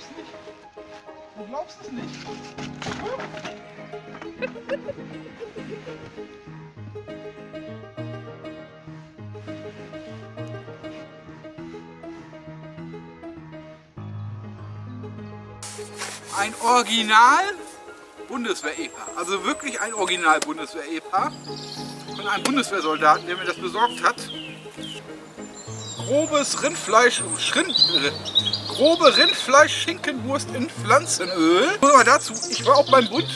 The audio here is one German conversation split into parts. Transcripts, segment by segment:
glaubst nicht. Du glaubst es nicht. Ein Original Bundeswehr-Ehepaar. Also wirklich ein Original Bundeswehr-Ehepaar. Von einem Bundeswehrsoldaten, der mir das besorgt hat. Grobes Rindfleisch, Schrind, äh, grobe Rindfleisch, Schinkenwurst in Pflanzenöl. Nur mal dazu, ich war auch beim Bund.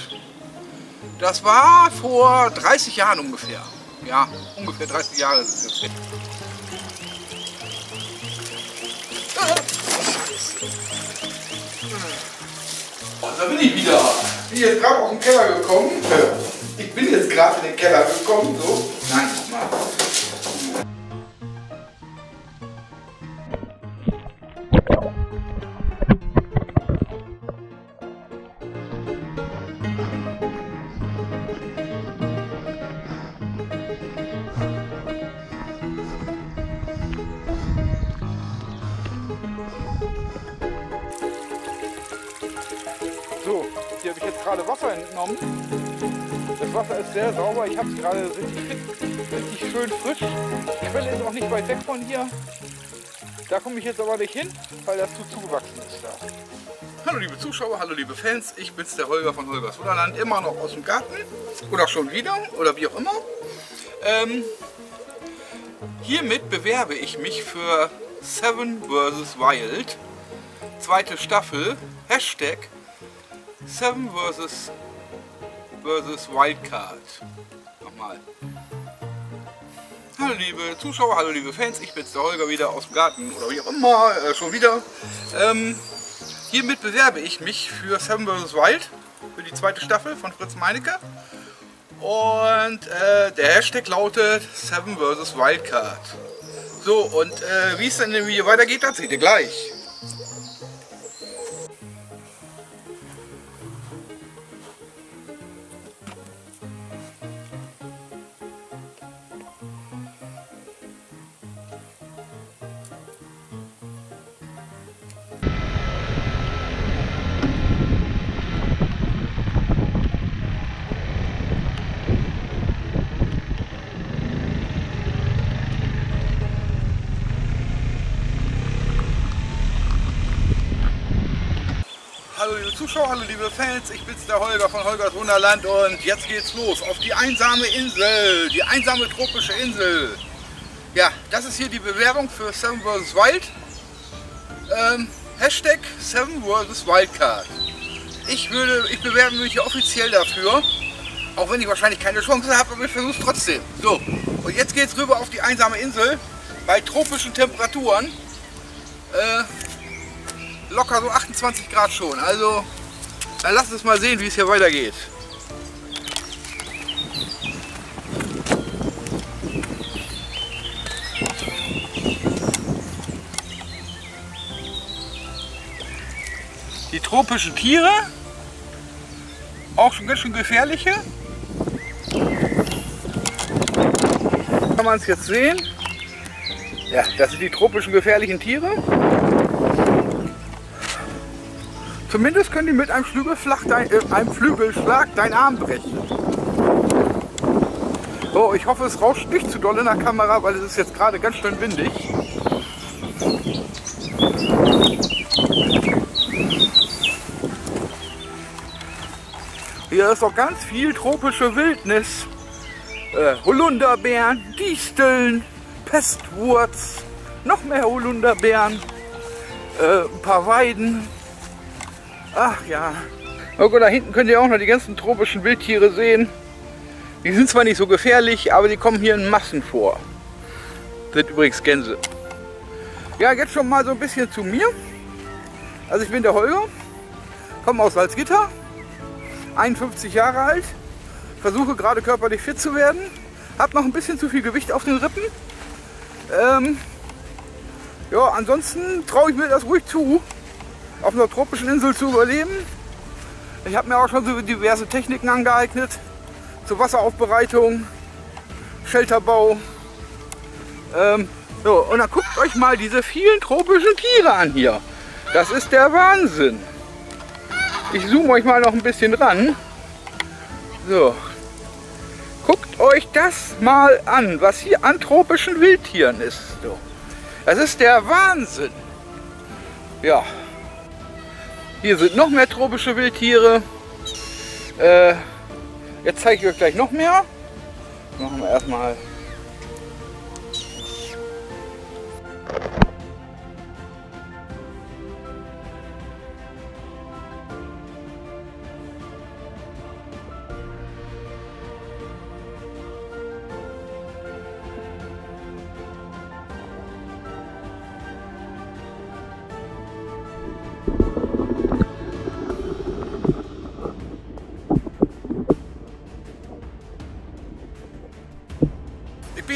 Das war vor 30 Jahren ungefähr. Ja, ungefähr 30 Jahre ist es jetzt. Da bin ich wieder. Ich bin jetzt gerade aus dem Keller gekommen. Ich bin jetzt gerade in den Keller gekommen. So. So, hier habe ich jetzt gerade Wasser entnommen. Das Wasser ist sehr sauber. Ich habe es gerade richtig, richtig schön frisch. Die Quelle ist auch nicht weit weg von hier. Da komme ich jetzt aber nicht hin, weil das zu zugewachsen ist da. Hallo liebe Zuschauer, hallo liebe Fans, ich bin's der Holger von Holgers Wunderland, immer noch aus dem Garten oder schon wieder oder wie auch immer. Ähm, hiermit bewerbe ich mich für Seven vs. Wild, zweite Staffel, Hashtag Seven vs. vs. Wildcard. Nochmal. Hallo liebe Zuschauer, hallo liebe Fans, ich bin's der Holger wieder aus dem Garten oder wie auch immer, äh, schon wieder. Ähm, hiermit bewerbe ich mich für Seven vs. Wild, für die zweite Staffel von Fritz Meinecke. Und äh, der Hashtag lautet Seven vs. Wildcard. So, und äh, wie es dann im Video weitergeht, das seht ihr gleich. Zuschauer, hallo liebe Fans, ich bin's der Holger von Holgers Wunderland und jetzt geht's los auf die einsame Insel, die einsame tropische Insel. Ja, das ist hier die Bewerbung für Seven vs. Wild. Ähm, Hashtag Seven vs. Wildcard. Ich würde, ich bewerbe mich hier offiziell dafür, auch wenn ich wahrscheinlich keine Chance habe, aber ich versuche es trotzdem. So, und jetzt geht's rüber auf die einsame Insel bei tropischen Temperaturen. Äh, locker so 28 Grad schon. Also dann lasst uns mal sehen, wie es hier weitergeht. Die tropischen Tiere, auch schon ganz schön gefährliche. Kann man es jetzt sehen? Ja, das sind die tropischen gefährlichen Tiere. Zumindest können die mit einem Flügelschlag, dein, äh, einem Flügelschlag deinen Arm brechen. So, ich hoffe es rauscht nicht zu doll in der Kamera, weil es ist jetzt gerade ganz schön windig. Hier ist auch ganz viel tropische Wildnis. Äh, Holunderbeeren, Disteln, Pestwurz, noch mehr Holunderbeeren, äh, ein paar Weiden. Ach ja. Irgendwo da hinten könnt ihr auch noch die ganzen tropischen Wildtiere sehen. Die sind zwar nicht so gefährlich, aber die kommen hier in Massen vor. Das sind übrigens Gänse. Ja, jetzt schon mal so ein bisschen zu mir. Also ich bin der Holger, komme aus Salzgitter, 51 Jahre alt, versuche gerade körperlich fit zu werden, habe noch ein bisschen zu viel Gewicht auf den Rippen. Ähm, ja, ansonsten traue ich mir das ruhig zu, auf einer tropischen Insel zu überleben. Ich habe mir auch schon so diverse Techniken angeeignet zur Wasseraufbereitung, Shelterbau. Ähm, so, und dann guckt euch mal diese vielen tropischen Tiere an hier. Das ist der Wahnsinn. Ich zoome euch mal noch ein bisschen ran. So. Guckt euch das mal an, was hier an tropischen Wildtieren ist. So. Das ist der Wahnsinn. Ja. Hier sind noch mehr tropische Wildtiere. Äh, jetzt zeige ich euch gleich noch mehr. Machen wir erstmal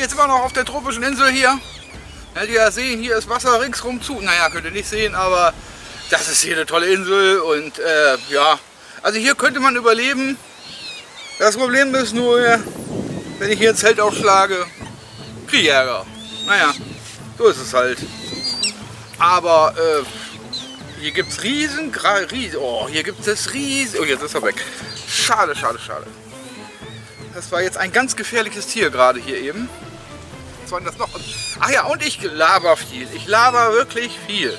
jetzt immer noch auf der tropischen Insel hier. Werdet ihr ja sehen, hier ist Wasser ringsrum zu. Naja, könnt ihr nicht sehen, aber das ist hier eine tolle Insel und äh, ja, also hier könnte man überleben. Das Problem ist nur, wenn ich hier ein Zelt aufschlage, kriege ich Ärger. Naja, so ist es halt. Aber äh, hier gibt es riesen, riesen, oh, hier gibt es riesen, oh, jetzt ist er weg. Schade, schade, schade. Das war jetzt ein ganz gefährliches Tier gerade hier eben. Was war denn das noch? Ach ja, und ich laber viel. Ich laber wirklich viel.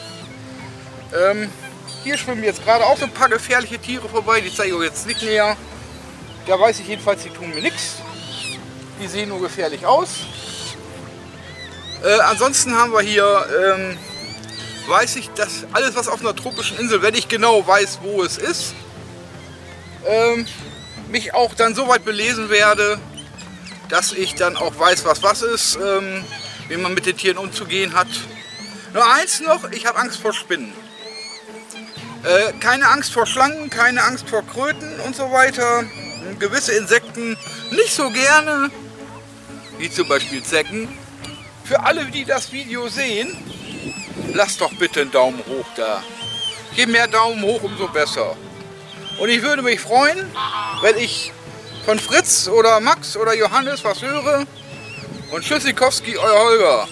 Ähm, hier schwimmen jetzt gerade auch so ein paar gefährliche Tiere vorbei. Die zeige ich euch jetzt nicht näher. Da weiß ich jedenfalls, die tun mir nichts. Die sehen nur gefährlich aus. Äh, ansonsten haben wir hier, ähm, weiß ich, dass alles was auf einer tropischen Insel, wenn ich genau weiß, wo es ist, ähm, mich auch dann so weit belesen werde, dass ich dann auch weiß, was was ist, ähm, wie man mit den Tieren umzugehen hat. Nur eins noch, ich habe Angst vor Spinnen. Äh, keine Angst vor Schlangen, keine Angst vor Kröten und so weiter. Gewisse Insekten nicht so gerne, wie zum Beispiel Zecken. Für alle, die das Video sehen, lasst doch bitte einen Daumen hoch da. Je mehr Daumen hoch, umso besser. Und ich würde mich freuen, wenn ich von Fritz oder Max oder Johannes was höre. Und Tschüssikowski, euer Holger.